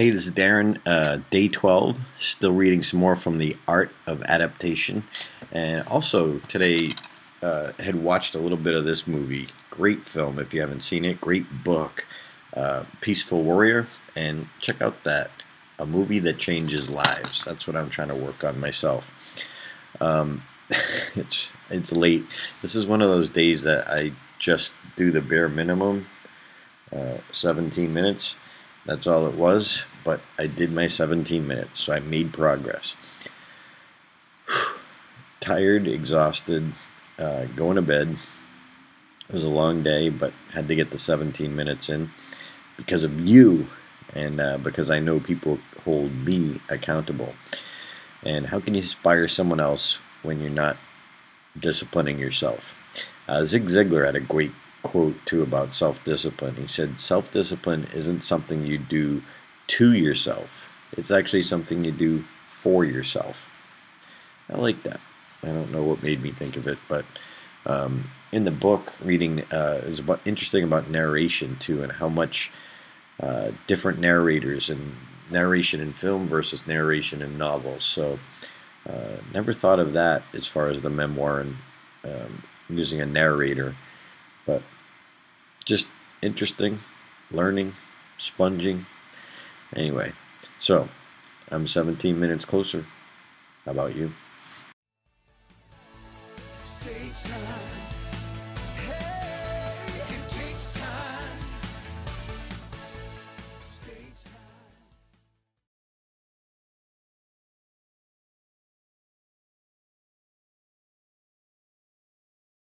Hey, this is Darren. Uh, day 12. Still reading some more from The Art of Adaptation. And also, today, uh, had watched a little bit of this movie. Great film if you haven't seen it. Great book. Uh, Peaceful Warrior. And check out that. A movie that changes lives. That's what I'm trying to work on myself. Um, it's, it's late. This is one of those days that I just do the bare minimum. Uh, 17 minutes that's all it was, but I did my 17 minutes, so I made progress. Tired, exhausted, uh, going to bed. It was a long day, but had to get the 17 minutes in because of you and uh, because I know people hold me accountable. And how can you inspire someone else when you're not disciplining yourself? Uh, Zig Ziglar had a great quote too about self-discipline. He said self-discipline isn't something you do to yourself. It's actually something you do for yourself. I like that. I don't know what made me think of it, but um, in the book, reading uh, is about, interesting about narration too, and how much uh, different narrators and narration in film versus narration in novels. So, uh, never thought of that as far as the memoir and um, using a narrator. But just interesting, learning, sponging. Anyway, so I'm 17 minutes closer. How about you?